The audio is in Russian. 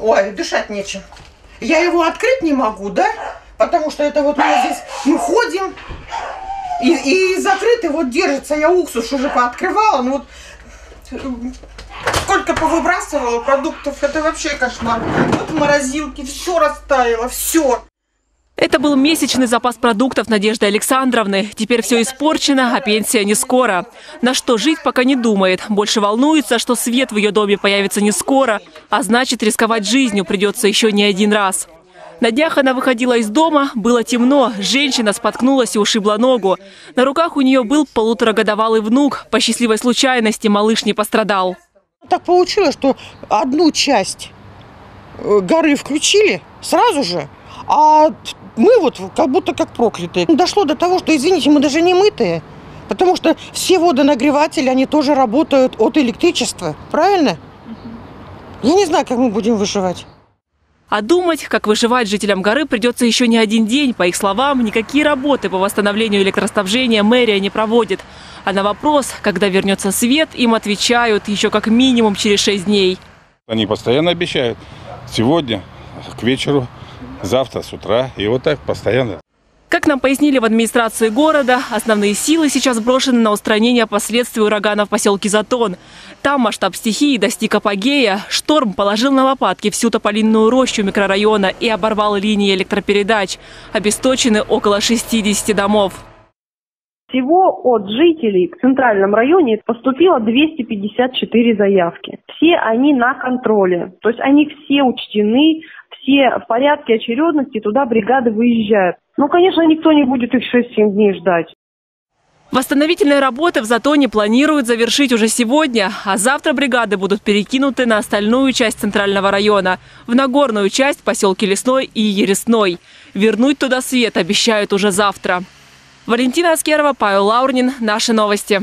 Ой, дышать нечем. Я его открыть не могу, да? Потому что это вот мы здесь, мы ходим, и, и закрытый вот держится. Я уксус уже пооткрывала, ну вот э, сколько повыбрасывала продуктов, это вообще кошмар. Вот в морозилке все растаяло, все. Это был месячный запас продуктов Надежды Александровны. Теперь все испорчено, а пенсия не скоро. На что жить пока не думает. Больше волнуется, что свет в ее доме появится не скоро, а значит рисковать жизнью придется еще не один раз. На днях она выходила из дома, было темно, женщина споткнулась и ушибла ногу. На руках у нее был полуторагодовалый внук. По счастливой случайности малыш не пострадал. Так получилось, что одну часть э, горы включили сразу же, а мы вот как будто как проклятые. Дошло до того, что, извините, мы даже не мытые. Потому что все водонагреватели, они тоже работают от электричества. Правильно? Я не знаю, как мы будем выживать. А думать, как выживать жителям горы, придется еще не один день. По их словам, никакие работы по восстановлению электроснабжения мэрия не проводит. А на вопрос, когда вернется свет, им отвечают еще как минимум через шесть дней. Они постоянно обещают. Сегодня, к вечеру, завтра с утра. И вот так постоянно. Как нам пояснили в администрации города, основные силы сейчас брошены на устранение последствий урагана в поселке Затон. Там масштаб стихии достиг апогея. Шторм положил на лопатки всю тополинную рощу микрорайона и оборвал линии электропередач. Обесточены около 60 домов. Всего от жителей в центральном районе поступило 254 заявки. Все они на контроле, то есть они все учтены, все в порядке очередности, туда бригады выезжают. Ну, конечно, никто не будет их 6-7 дней ждать. Восстановительные работы в Затоне планируют завершить уже сегодня, а завтра бригады будут перекинуты на остальную часть центрального района, в Нагорную часть поселки Лесной и Ересной. Вернуть туда свет обещают уже завтра. Валентина Аскерова, Павел Лаурнин. Наши новости.